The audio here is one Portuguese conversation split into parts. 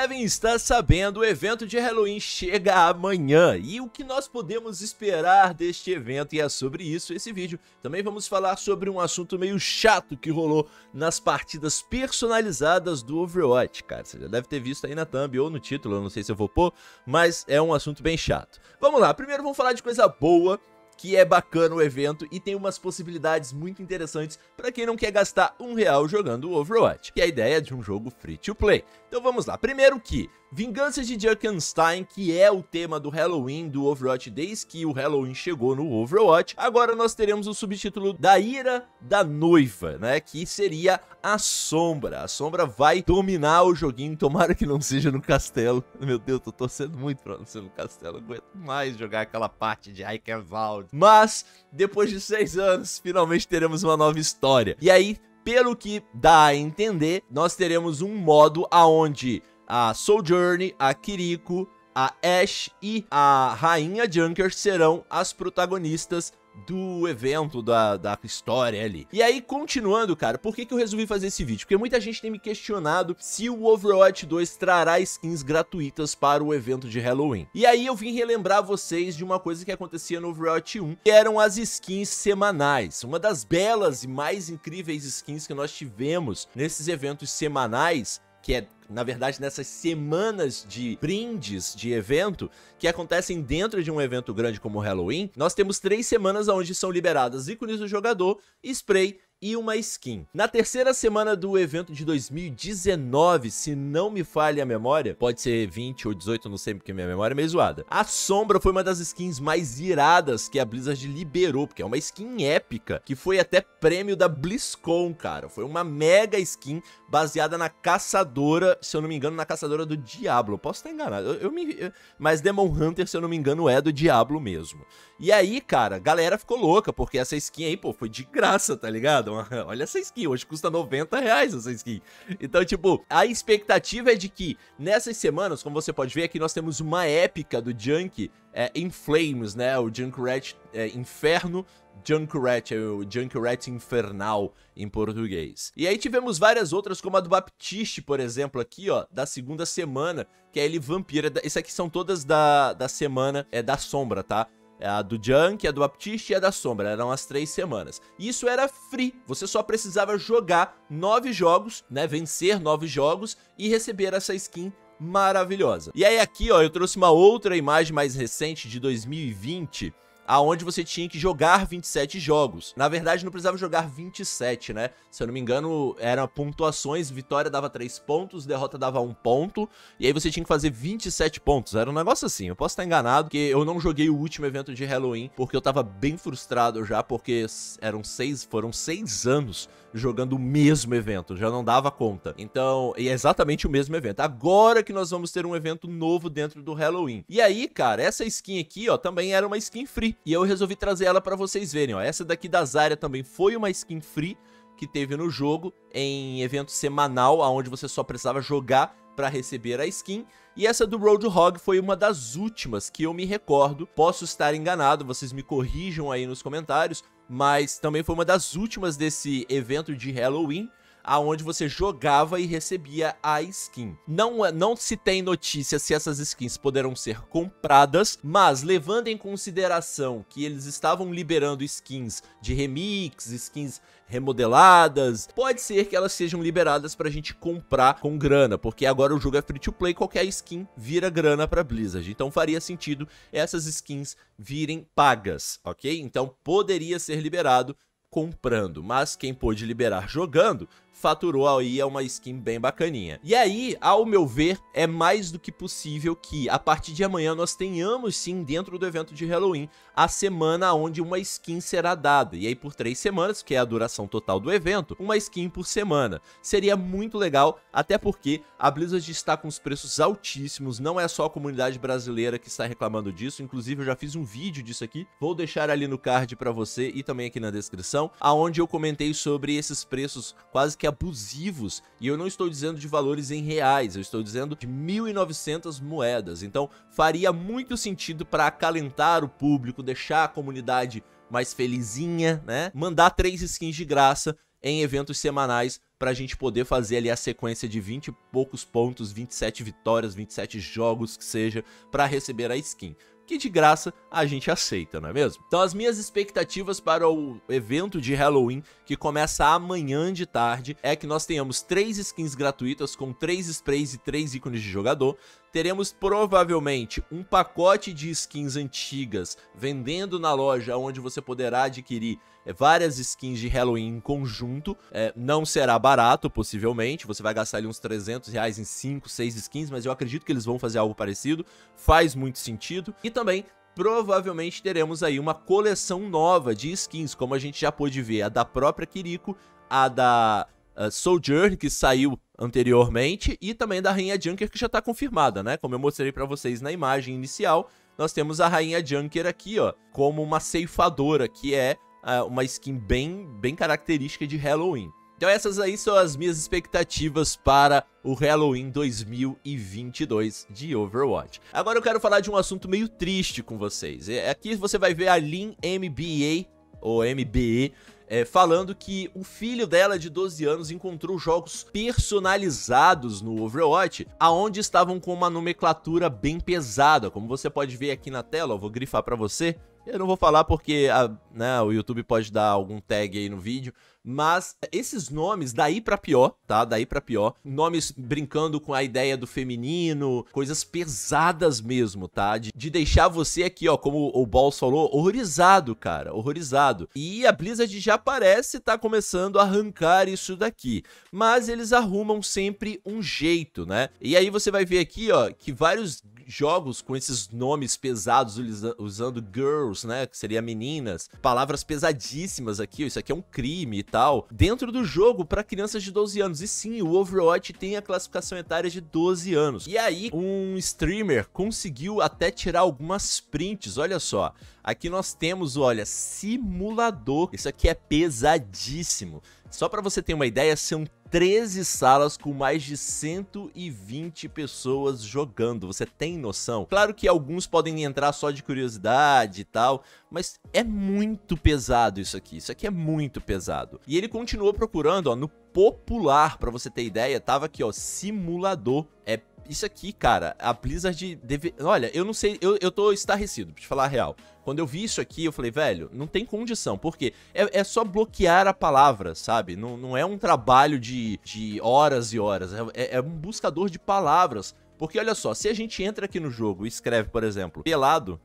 devem estar sabendo, o evento de Halloween chega amanhã. E o que nós podemos esperar deste evento? E é sobre isso esse vídeo. Também vamos falar sobre um assunto meio chato que rolou nas partidas personalizadas do Overwatch, cara. Você já deve ter visto aí na thumb ou no título, eu não sei se eu vou pôr, mas é um assunto bem chato. Vamos lá, primeiro vamos falar de coisa boa que é bacana o evento e tem umas possibilidades muito interessantes para quem não quer gastar um real jogando Overwatch, que é a ideia de um jogo free to play. Então vamos lá, primeiro que Vingança de Junkenstein, que é o tema do Halloween do Overwatch desde que o Halloween chegou no Overwatch, agora nós teremos o subtítulo da Ira da Noiva, né, que seria a Sombra. A Sombra vai dominar o joguinho, tomara que não seja no castelo. Meu Deus, tô torcendo muito pra não ser no castelo, não aguento mais jogar aquela parte de Eichenwald. Mas, depois de seis anos, finalmente teremos uma nova história. E aí, pelo que dá a entender, nós teremos um modo aonde a Sojourner, a Kiriko, a Ash e a Rainha Junker serão as protagonistas do evento, da, da história ali. E aí, continuando, cara, por que, que eu resolvi fazer esse vídeo? Porque muita gente tem me questionado se o Overwatch 2 trará skins gratuitas para o evento de Halloween. E aí eu vim relembrar vocês de uma coisa que acontecia no Overwatch 1, que eram as skins semanais. Uma das belas e mais incríveis skins que nós tivemos nesses eventos semanais, que é na verdade, nessas semanas de brindes de evento que acontecem dentro de um evento grande como o Halloween, nós temos três semanas onde são liberadas ícones do jogador, spray e uma skin. Na terceira semana do evento de 2019, se não me falha a memória, pode ser 20 ou 18, não sei porque minha memória é meio zoada. A Sombra foi uma das skins mais iradas que a Blizzard liberou, porque é uma skin épica, que foi até prêmio da BlizzCon, cara. Foi uma mega skin baseada na caçadora, se eu não me engano, na caçadora do Diablo. Posso estar enganado, eu, eu me... mas Demon Hunter, se eu não me engano, é do Diablo mesmo. E aí, cara, a galera ficou louca, porque essa skin aí, pô, foi de graça, tá ligado? olha essa skin, hoje custa 90 reais essa skin. Então, tipo, a expectativa é de que nessas semanas, como você pode ver aqui, nós temos uma épica do Junk é, in Flames, né? O Junkrat é, Inferno Junkrat, é o Junkrat Infernal em português. E aí tivemos várias outras, como a do Baptiste, por exemplo, aqui, ó, da segunda semana, que é ele vampira. Essas aqui são todas da, da semana é da sombra, tá? É a do Junk, a do Baptiste e a da Sombra. Eram as três semanas. Isso era free. Você só precisava jogar nove jogos, né? Vencer nove jogos e receber essa skin maravilhosa. E aí aqui, ó, eu trouxe uma outra imagem mais recente de 2020 aonde você tinha que jogar 27 jogos. Na verdade, não precisava jogar 27, né? Se eu não me engano, eram pontuações, vitória dava 3 pontos, derrota dava 1 ponto, e aí você tinha que fazer 27 pontos. Era um negócio assim, eu posso estar enganado, porque eu não joguei o último evento de Halloween, porque eu tava bem frustrado já, porque eram seis, foram seis anos jogando o mesmo evento, já não dava conta. Então, é exatamente o mesmo evento. Agora que nós vamos ter um evento novo dentro do Halloween. E aí, cara, essa skin aqui, ó, também era uma skin free. E eu resolvi trazer ela para vocês verem, ó. Essa daqui da Zarya também foi uma skin free que teve no jogo em evento semanal, aonde você só precisava jogar para receber a skin. E essa do Roadhog foi uma das últimas que eu me recordo. Posso estar enganado, vocês me corrijam aí nos comentários, mas também foi uma das últimas desse evento de Halloween aonde você jogava e recebia a skin. Não, é, não se tem notícia se essas skins poderão ser compradas, mas levando em consideração que eles estavam liberando skins de remix, skins remodeladas, pode ser que elas sejam liberadas pra gente comprar com grana, porque agora o jogo é free to play, qualquer skin vira grana pra Blizzard. Então faria sentido essas skins virem pagas, ok? Então poderia ser liberado comprando, mas quem pôde liberar jogando faturou aí uma skin bem bacaninha. E aí, ao meu ver, é mais do que possível que a partir de amanhã nós tenhamos sim dentro do evento de Halloween a semana onde uma skin será dada. E aí por três semanas, que é a duração total do evento, uma skin por semana. Seria muito legal, até porque a Blizzard está com os preços altíssimos, não é só a comunidade brasileira que está reclamando disso, inclusive eu já fiz um vídeo disso aqui, vou deixar ali no card para você e também aqui na descrição, aonde eu comentei sobre esses preços quase que abusivos, e eu não estou dizendo de valores em reais, eu estou dizendo de 1.900 moedas. Então faria muito sentido para acalentar o público, deixar a comunidade mais felizinha, né? Mandar três skins de graça em eventos semanais pra gente poder fazer ali a sequência de 20 e poucos pontos, 27 vitórias, 27 jogos que seja, para receber a skin que de graça a gente aceita, não é mesmo? Então as minhas expectativas para o evento de Halloween, que começa amanhã de tarde, é que nós tenhamos três skins gratuitas com três sprays e três ícones de jogador, teremos provavelmente um pacote de skins antigas vendendo na loja onde você poderá adquirir é, várias skins de Halloween em conjunto. É, não será barato, possivelmente. Você vai gastar ali uns 300 reais em 5, 6 skins, mas eu acredito que eles vão fazer algo parecido. Faz muito sentido. E também provavelmente teremos aí uma coleção nova de skins, como a gente já pôde ver, a da própria Kiriko, a da uh, Sojourn, que saiu anteriormente, e também da Rainha Junker, que já está confirmada, né? Como eu mostrei para vocês na imagem inicial, nós temos a Rainha Junker aqui, ó, como uma ceifadora, que é uh, uma skin bem, bem característica de Halloween. Então essas aí são as minhas expectativas para o Halloween 2022 de Overwatch. Agora eu quero falar de um assunto meio triste com vocês. É, aqui você vai ver a Lin MBA, ou MBE, é, falando que o filho dela de 12 anos encontrou jogos personalizados no Overwatch, aonde estavam com uma nomenclatura bem pesada, como você pode ver aqui na tela, eu vou grifar para você, eu não vou falar porque a, né, o YouTube pode dar algum tag aí no vídeo, mas esses nomes, daí para pior, tá? Daí para pior. Nomes brincando com a ideia do feminino, coisas pesadas mesmo, tá? De, de deixar você aqui, ó, como o Balls falou, horrorizado, cara, horrorizado. E a Blizzard já parece estar tá começando a arrancar isso daqui. Mas eles arrumam sempre um jeito, né? E aí você vai ver aqui, ó, que vários jogos com esses nomes pesados usando girls, né, que seria meninas, palavras pesadíssimas aqui, isso aqui é um crime e tal, dentro do jogo para crianças de 12 anos. E sim, o Overwatch tem a classificação etária de 12 anos. E aí, um streamer conseguiu até tirar algumas prints, olha só. Aqui nós temos, olha, simulador. Isso aqui é pesadíssimo. Só para você ter uma ideia, são 13 salas com mais de 120 pessoas jogando. Você tem noção? Claro que alguns podem entrar só de curiosidade e tal, mas é muito pesado isso aqui. Isso aqui é muito pesado. E ele continuou procurando, ó, no popular, para você ter ideia, tava aqui, ó, simulador. É isso aqui, cara, a Blizzard deve... Olha, eu não sei, eu, eu tô estarrecido, pra te falar a real. Quando eu vi isso aqui, eu falei, velho, não tem condição, porque é, é só bloquear a palavra, sabe? Não, não é um trabalho de, de horas e horas, é, é um buscador de palavras. Porque olha só, se a gente entra aqui no jogo e escreve, por exemplo, pelado,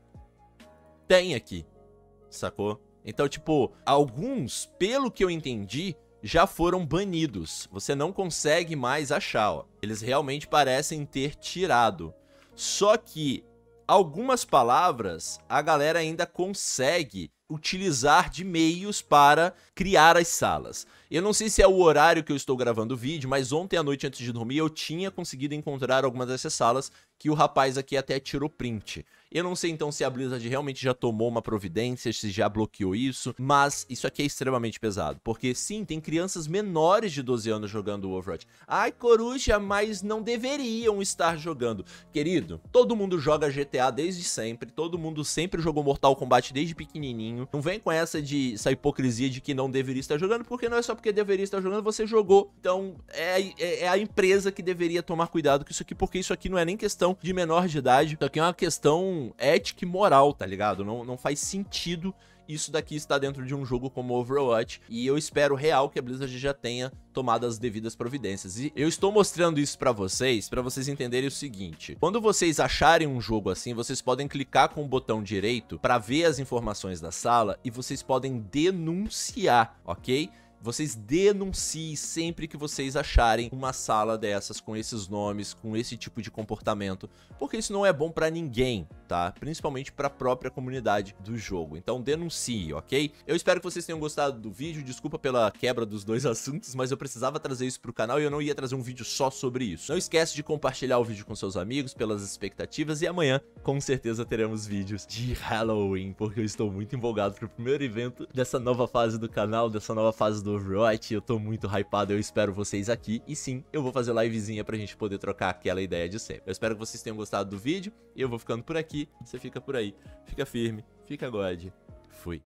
tem aqui, sacou? Então, tipo, alguns, pelo que eu entendi, já foram banidos. Você não consegue mais achar, ó. Eles realmente parecem ter tirado. Só que algumas palavras a galera ainda consegue utilizar de meios para criar as salas. Eu não sei se é o horário que eu estou gravando o vídeo, mas ontem à noite antes de dormir eu tinha conseguido encontrar algumas dessas salas que o rapaz aqui até tirou print. Eu não sei então se a Blizzard realmente já tomou uma providência, se já bloqueou isso, mas isso aqui é extremamente pesado, porque sim, tem crianças menores de 12 anos jogando Overwatch. Ai, coruja, mas não deveriam estar jogando. Querido, todo mundo joga GTA desde sempre, todo mundo sempre jogou Mortal Kombat desde pequenininho. Não vem com essa de essa hipocrisia de que não deveria estar jogando, porque não é só porque deveria estar jogando, você jogou. Então, é, é, é a empresa que deveria tomar cuidado com isso aqui, porque isso aqui não é nem questão de menor de idade, isso aqui é uma questão ética e moral, tá ligado? Não, não faz sentido isso daqui estar dentro de um jogo como Overwatch e eu espero real que a Blizzard já tenha tomado as devidas providências. E eu estou mostrando isso para vocês, para vocês entenderem o seguinte. Quando vocês acharem um jogo assim, vocês podem clicar com o botão direito para ver as informações da sala e vocês podem denunciar, ok? Vocês denunciem sempre que vocês acharem uma sala dessas com esses nomes, com esse tipo de comportamento, porque isso não é bom para ninguém, tá? Principalmente para a própria comunidade do jogo. Então denuncie, ok? Eu espero que vocês tenham gostado do vídeo, desculpa pela quebra dos dois assuntos, mas eu precisava trazer isso pro canal e eu não ia trazer um vídeo só sobre isso. Não esquece de compartilhar o vídeo com seus amigos pelas expectativas e amanhã com certeza teremos vídeos de Halloween, porque eu estou muito empolgado pro primeiro evento dessa nova fase do canal, dessa nova fase do Overwatch, eu tô muito hypado, eu espero vocês aqui. E sim, eu vou fazer livezinha pra gente poder trocar aquela ideia de sempre. Eu espero que vocês tenham gostado do vídeo, eu vou ficando por aqui, você fica por aí. Fica firme, fica God.